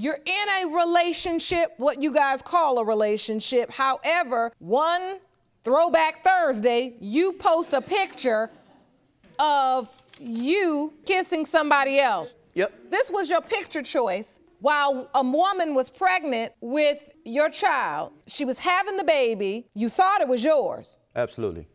You're in a relationship, what you guys call a relationship. However, one throwback Thursday, you post a picture of you kissing somebody else. Yep. This was your picture choice while a woman was pregnant with your child. She was having the baby. You thought it was yours. Absolutely.